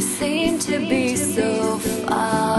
seem to be so far.